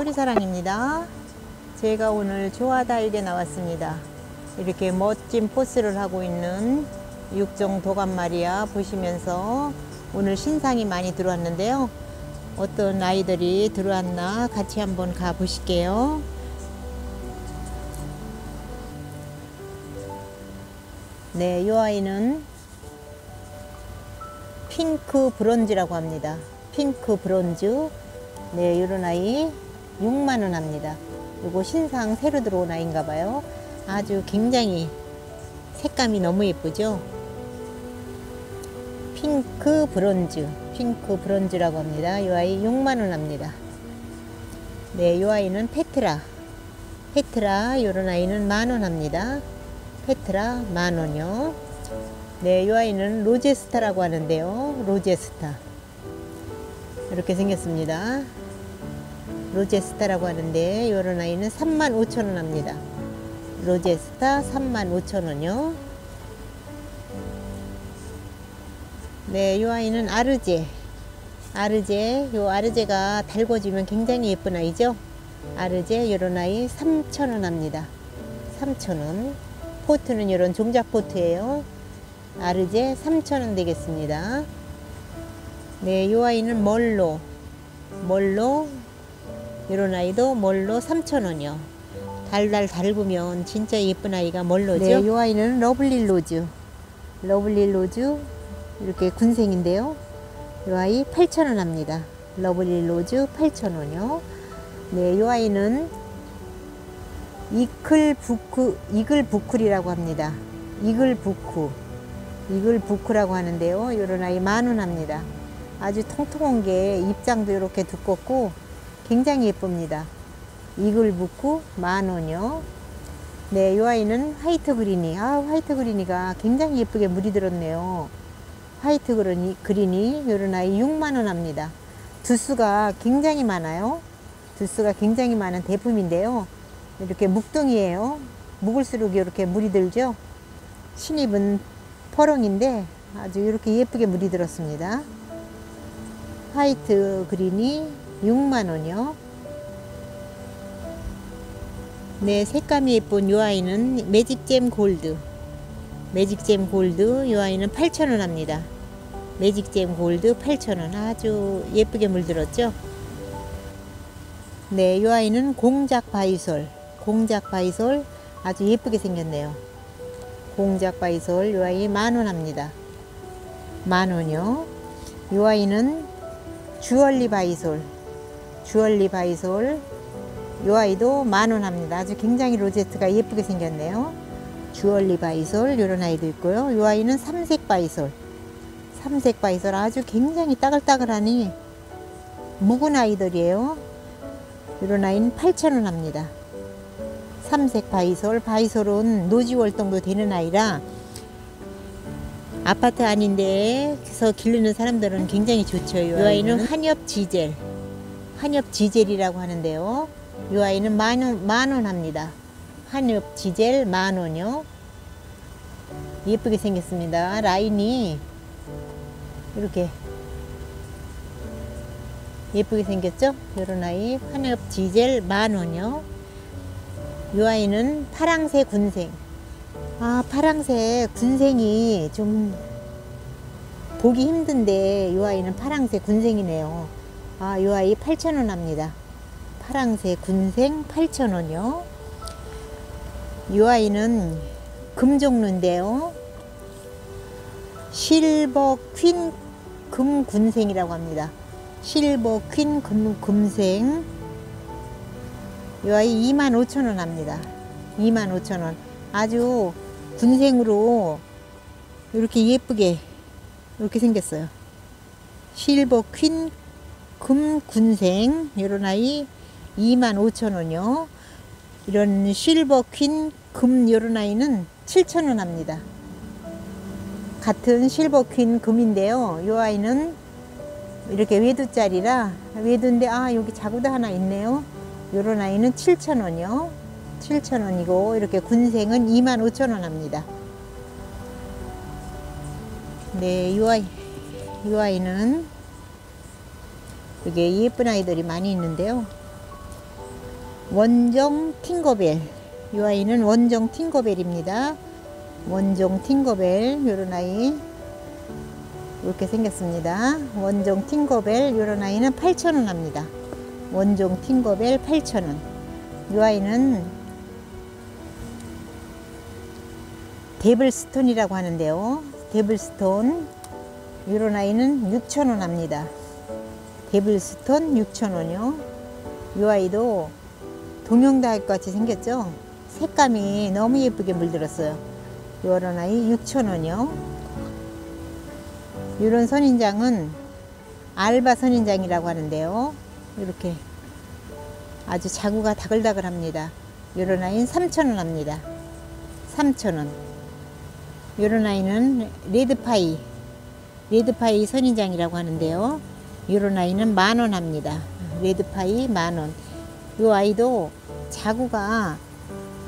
쏘리사랑입니다. 제가 오늘 조화다육에 나왔습니다. 이렇게 멋진 포스를 하고 있는 육종 도감마리아 보시면서 오늘 신상이 많이 들어왔는데요. 어떤 아이들이 들어왔나 같이 한번 가 보실게요. 네, 이 아이는 핑크 브론즈라고 합니다. 핑크 브론즈. 네, 이런 아이 6만원 합니다. 이거 신상 새로 들어온 아이인가 봐요. 아주 굉장히 색감이 너무 예쁘죠? 핑크 브론즈. 핑크 브론즈라고 합니다. 이 아이 6만원 합니다. 네, 이 아이는 페트라. 페트라, 이런 아이는 만원 합니다. 페트라 만원요. 네, 이 아이는 로제스타라고 하는데요. 로제스타. 이렇게 생겼습니다. 로제스타라고 하는데 이런 아이는 35,000원 합니다. 로제스타 35,000원요. 네, 이 아이는 아르제. 아르제. 요 아르제가 달궈지면 굉장히 예쁜 아이죠. 아르제 이런 아이 3,000원 합니다. 3,000원. 포트는 이런 종작 포트예요. 아르제 3,000원 되겠습니다. 네, 이 아이는 멀로. 멀로. 이런 아이도 멀로 3,000원이요. 달달 달구면 진짜 예쁜 아이가 멀로죠. 네, 이 아이는 러블리 로즈. 러블리 로즈. 이렇게 군생인데요. 이 아이 8,000원 합니다. 러블리 로즈 8,000원이요. 네, 이 아이는 이클 부크, 이글 부클이라고 합니다. 이글 부크. 이글 부크라고 하는데요. 이런 아이 만원 합니다. 아주 통통한 게 입장도 이렇게 두껍고 굉장히 예쁩니다. 이글 부크 만원이요. 네, 이 아이는 화이트 그린이. 아, 화이트 그린이가 굉장히 예쁘게 물이 들었네요. 화이트 그린이, 그린이 이런 아이 6만원 합니다. 두수가 굉장히 많아요. 두수가 굉장히 많은 대품인데요. 이렇게 묵둥이에요. 묵을수록 이렇게 물이 들죠. 신입은 퍼렁인데 아주 이렇게 예쁘게 물이 들었습니다. 화이트 그린이 6만원이요. 네, 색감이 예쁜 이 아이는 매직잼 골드. 매직잼 골드, 이 아이는 8,000원 합니다. 매직잼 골드 8,000원. 아주 예쁘게 물들었죠? 네, 이 아이는 공작 바이솔. 공작 바이솔 아주 예쁘게 생겼네요. 공작 바이솔 이 아이 만원 합니다. 만원이요. 이 아이는 주얼리 바이솔. 주얼리 바이솔 이 아이도 만원 합니다. 아주 굉장히 로제트가 예쁘게 생겼네요. 주얼리 바이솔 이런 아이도 있고요. 이 아이는 삼색 바이솔. 삼색 바이솔 아주 굉장히 따글따글하니 묵은 아이들이에요. 이런 아이는 8,000원 합니다. 삼색 바이솔. 바이솔은 노지 월동도 되는 아이라 아파트 아닌데 그래서 기르는 사람들은 굉장히 좋죠. 이 아이는 환엽 지젤. 환엽 지젤이라고 하는데요. 이 아이는 만원, 만원 합니다. 한엽 지젤 만원요. 예쁘게 생겼습니다. 라인이 이렇게 예쁘게 생겼죠? 이런 아이 한엽 지젤 만원요. 이 아이는 파랑새 군생. 아, 파랑새 군생이 좀 보기 힘든데 이 아이는 파랑새 군생이네요. 아, 이 아이 8,000원 합니다. 파랑새 군생 8,000원이요. 이 아이는 금종류인데요. 실버 퀸 금군생이라고 합니다. 실버 퀸 금, 금생 이 아이 25,000원 합니다. 25,000원 아주 군생으로 이렇게 예쁘게 이렇게 생겼어요. 실버 퀸 금군생 이런 아이 25,000원이요. 이런 실버 퀸 금 이런 아이는 7,000원 합니다. 같은 실버 퀸 금인데요. 이 아이는 이렇게 외두짜리라 외두인데 아 여기 자구도 하나 있네요. 이런 아이는 7,000원이요. 7,000원이고 이렇게 군생은 25,000원 합니다. 네, 이 아이 이 아이는 이게 예쁜 아이들이 많이 있는데요. 원정 팅거벨. 이 아이는 원정 팅거벨입니다. 원정 팅거벨 요런 아이. 이렇게 생겼습니다. 원정 팅거벨 요런 아이는 8,000원 합니다. 원정 팅거벨 8,000원. 이 아이는 데블스톤이라고 하는데요. 데블스톤. 요런 아이는 6,000원 합니다 데블스톤 6,000원이요. 이 아이도 동영달 같이 생겼죠? 색감이 너무 예쁘게 물들었어요. 요런 아이 6,000원이요. 이런 선인장은 알바 선인장이라고 하는데요. 이렇게 아주 자구가 다글다글합니다. 요런 아이는 3,000원 합니다. 3,000원. 요런 아이는 레드파이 레드파이 선인장이라고 하는데요 요런 아이는 만 원 합니다. 레드파이 만 원. 요 아이도 자구가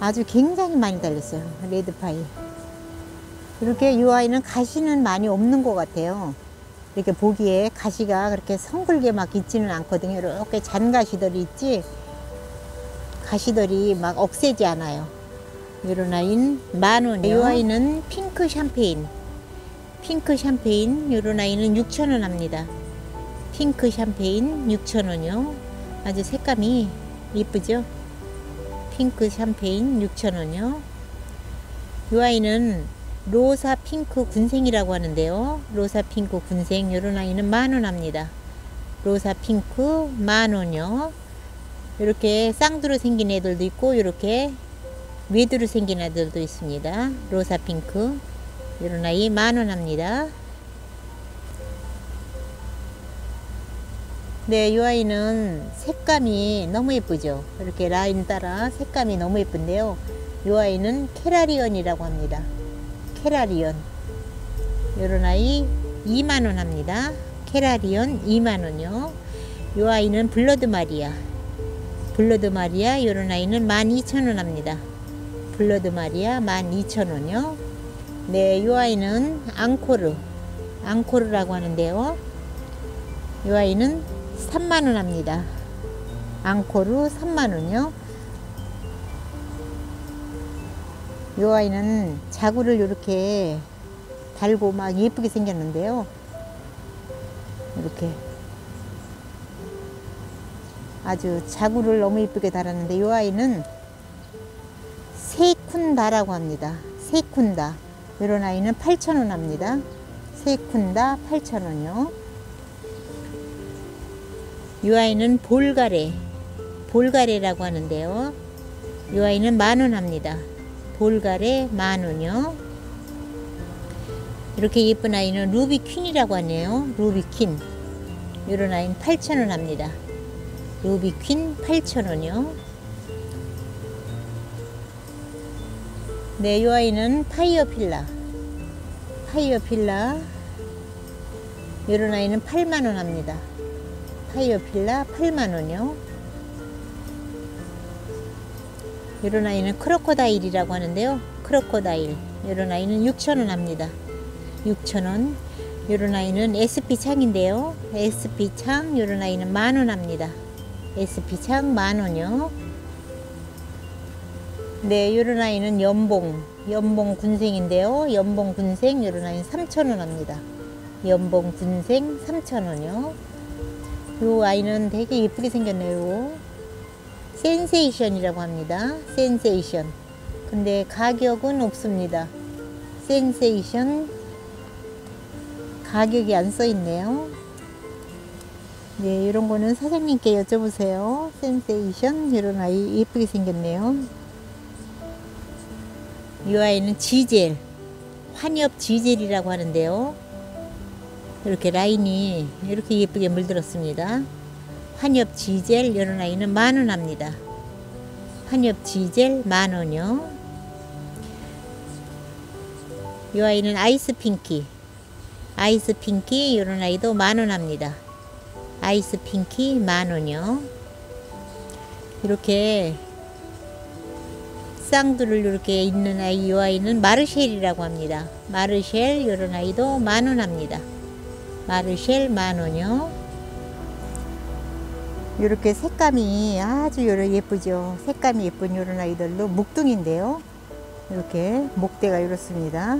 아주 굉장히 많이 달렸어요 레드파이. 이렇게 이 아이는 가시는 많이 없는 것 같아요. 이렇게 보기에 가시가 그렇게 성글게 막 있지는 않거든요. 이렇게 잔가시들이 있지 가시들이 막 억세지 않아요. 이런 아이는 만원 이 아이는 핑크 샴페인. 핑크 샴페인 이런 아이는 6천 원 합니다 핑크 샴페인 6천원이요 아주 색감이 이쁘죠 핑크 샴페인 6,000원이요. 이 아이는 로사 핑크 군생이라고 하는데요. 로사 핑크 군생 이런 아이는 만원 합니다. 로사 핑크 만원이요. 이렇게 쌍두로 생긴 애들도 있고 이렇게 외두로 생긴 애들도 있습니다. 로사 핑크 이런 아이 만원 합니다. 네, 이 아이는 색감이 너무 예쁘죠. 이렇게 라인 따라 색감이 너무 예쁜데요. 이 아이는 캐라리언이라고 합니다. 캐라리언. 이런 아이 2만원 합니다. 캐라리언 2만원이요. 이 아이는 블러드 마리아. 블러드 마리아 이런 아이는 12,000원 합니다. 블러드 마리아 12,000원이요. 네, 이 아이는 앙코르. 앙코르라고 하는데요. 이 아이는 3만원 합니다. 앙코르 3만원이요. 이 아이는 자구를 이렇게 달고 막 예쁘게 생겼는데요. 이렇게 아주 자구를 너무 예쁘게 달았는데 이 아이는 세쿤다라고 합니다. 세쿤다. 이런 아이는 8,000원 합니다. 세쿤다 8,000원이요. 이 아이는 볼가레 볼가레라고 하는데요. 이 아이는 만원 합니다. 볼가레 만원이요. 이렇게 예쁜 아이는 루비 퀸이라고 하네요. 루비 퀸. 이런 아이는 8,000원 합니다. 루비 퀸 8,000원이요. 네, 이 아이는 파이어 필라. 파이어 필라. 이런 아이는 8만원 합니다 타이어 필라 8만원이요. 이런 아이는 크로코다일이라고 하는데요. 크로코다일. 이런 아이는 6천원 합니다. 6천원. 이런 아이는 SP 창인데요. SP 창. 이런 아이는 만원 합니다. SP 창 만원이요. 네, 이런 아이는 연봉. 연봉 군생인데요. 연봉 군생. 이런 아이는 3천원 합니다. 연봉 군생 3천원이요. 요 아이는 되게 예쁘게 생겼네요. 센세이션이라고 합니다. 센세이션. 근데 가격은 없습니다. 센세이션 가격이 안 써 있네요. 네, 이런 거는 사장님께 여쭤보세요. 센세이션 이런 아이 예쁘게 생겼네요. 이 아이는 지젤, 환엽 지젤이라고 하는데요. 이렇게 라인이 이렇게 예쁘게 물들었습니다. 환엽 지젤 이런 아이는 만원 합니다. 환엽 지젤 만원요. 이 아이는 아이스 핑키. 아이스 핑키 이런 아이도 만원 합니다. 아이스 핑키 만원요. 이렇게 쌍두를 이렇게 있는 아이 이 아이는 마르쉘이라고 합니다. 마르쉘 이런 아이도 만원 합니다. 마르쉘 만원요. 이렇게 색감이 아주 요런 예쁘죠. 색감이 예쁜 요런 아이들도 묵둥인데요. 이렇게 목대가 이렇습니다.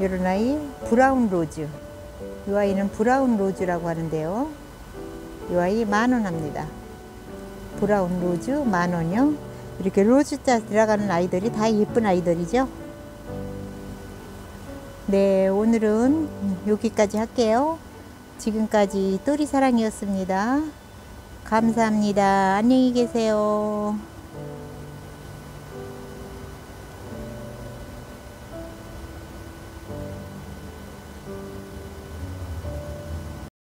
요런 아이 브라운 로즈. 이 아이는 브라운 로즈라고 하는데요. 이 아이 만원 합니다. 브라운 로즈 만 원요. 이렇게 로즈자 들어가는 아이들이 다 예쁜 아이들이죠. 네, 오늘은 여기까지 할게요. 지금까지 또리사랑이었습니다. 감사합니다. 안녕히 계세요.